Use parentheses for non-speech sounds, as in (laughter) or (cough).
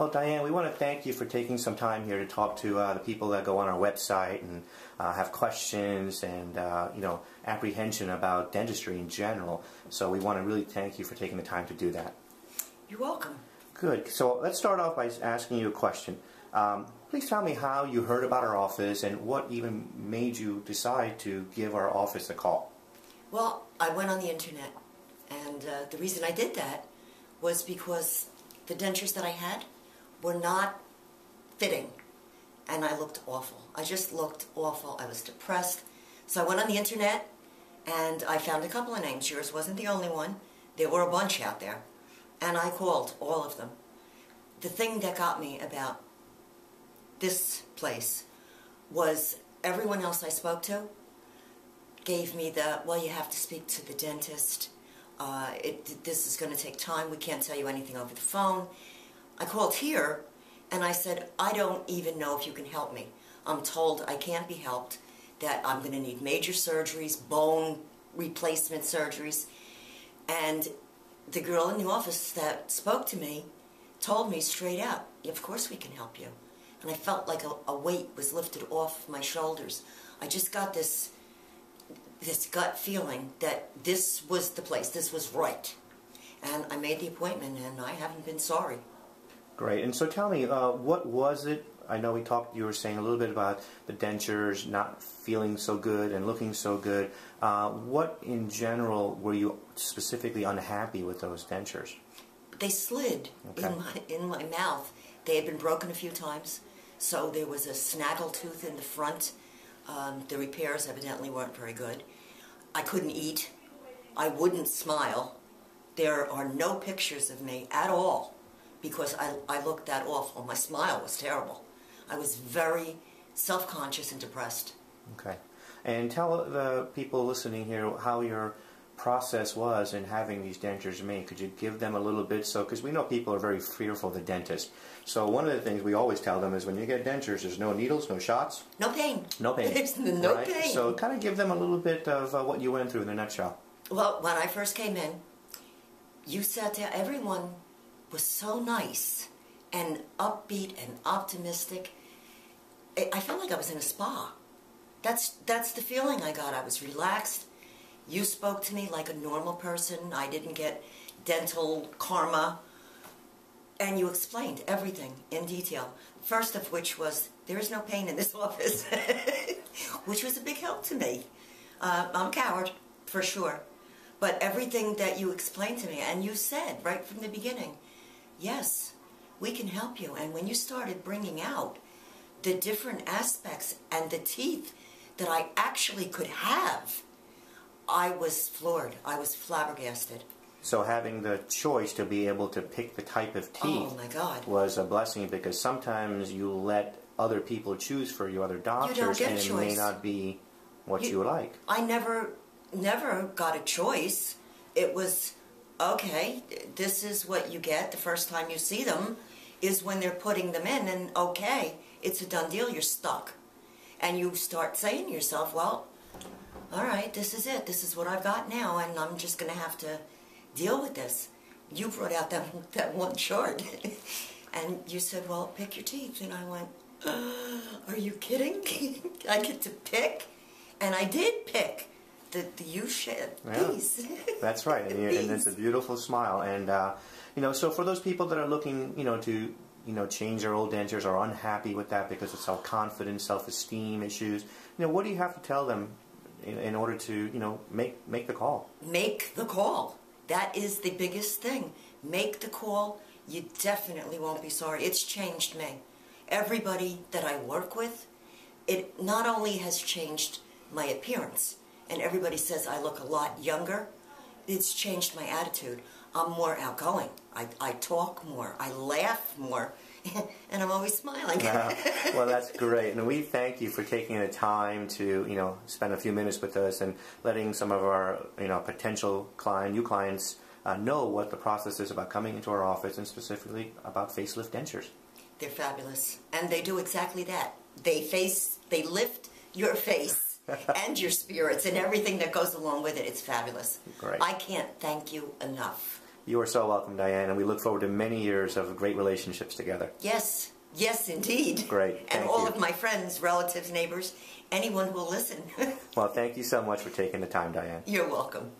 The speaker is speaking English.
Well, Diane, we want to thank you for taking some time here to talk to uh, the people that go on our website and uh, have questions and uh, you know apprehension about dentistry in general. So we want to really thank you for taking the time to do that. You're welcome. Good. So let's start off by asking you a question. Um, please tell me how you heard about our office and what even made you decide to give our office a call. Well, I went on the internet, and uh, the reason I did that was because the dentures that I had were not fitting, and I looked awful. I just looked awful. I was depressed. So I went on the internet, and I found a couple of names. Yours wasn't the only one. There were a bunch out there, and I called all of them. The thing that got me about this place was everyone else I spoke to gave me the, well, you have to speak to the dentist. Uh, it, this is going to take time. We can't tell you anything over the phone. I called here and I said, I don't even know if you can help me. I'm told I can't be helped, that I'm going to need major surgeries, bone replacement surgeries. And the girl in the office that spoke to me told me straight out, of course we can help you and I felt like a, a weight was lifted off my shoulders. I just got this this gut feeling that this was the place, this was right. And I made the appointment, and I haven't been sorry. Great. And so tell me, uh, what was it? I know we talked, you were saying a little bit about the dentures not feeling so good and looking so good. Uh, what in general were you specifically unhappy with those dentures? They slid okay. in, my, in my mouth. They had been broken a few times. So there was a snaggle tooth in the front. Um, the repairs evidently weren't very good. I couldn't eat. I wouldn't smile. There are no pictures of me at all because I, I looked that awful. My smile was terrible. I was very self-conscious and depressed. Okay. And tell the people listening here how your process was in having these dentures made. Could you give them a little bit so, because we know people are very fearful of the dentist. So one of the things we always tell them is when you get dentures, there's no needles, no shots. No pain. No pain. (laughs) There's no right? pain. So kind of give them a little bit of uh, what you went through in a nutshell. Well, when I first came in, you sat there, everyone was so nice and upbeat and optimistic. I felt like I was in a spa. That's, that's the feeling I got. I was relaxed. You spoke to me like a normal person. I didn't get dental karma. And you explained everything in detail. First of which was, there is no pain in this (laughs) office, (laughs) which was a big help to me. Uh, I'm a coward, for sure. But everything that you explained to me, and you said right from the beginning, yes, we can help you. And when you started bringing out the different aspects and the teeth that I actually could have, I was floored. I was flabbergasted. So having the choice to be able to pick the type of oh, teeth oh was a blessing because sometimes you let other people choose for you, other doctors, you and it may not be what you, you like. I never, never got a choice. It was, okay, this is what you get the first time you see them, is when they're putting them in, and okay, it's a done deal, you're stuck. And you start saying to yourself, well, all right, this is it. This is what I've got now, and I'm just going to have to deal with this. You brought out that, (laughs) that one chart, (laughs) and you said, well, pick your teeth. And I went, (gasps) are you kidding? (laughs) I get to pick? And I did pick the, the U-shaped yeah, (laughs) that's right, and, and, it's a beautiful smile. And, uh, you know, so for those people that are looking, you know, to you know, change their old dentures, are unhappy with that because of self-confidence, self-esteem issues, you know, what do you have to tell them in, in order to, you know, make, make the call. Make the call. That is the biggest thing. Make the call. You definitely won't be sorry. It's changed me. Everybody that I work with, it not only has changed my appearance, and everybody says I look a lot younger, it's changed my attitude. I'm more outgoing. I, I talk more. I laugh more. (laughs) and I'm always smiling. (laughs) Well, that's great, and we thank you for taking the time to you know spend a few minutes with us and letting some of our you know potential client, new clients, uh, know what the process is about coming into our office and specifically about facelift dentures. They're fabulous, and they do exactly that. They face, they lift your face. (laughs) and your spirits and everything that goes along with it. It's fabulous. Great. I can't thank you enough. You are so welcome, Diane, and we look forward to many years of great relationships together. Yes, yes, indeed. Great, and all you. of my friends, relatives, neighbors, anyone who will listen. (laughs) Well, thank you so much for taking the time, Diane. You're welcome.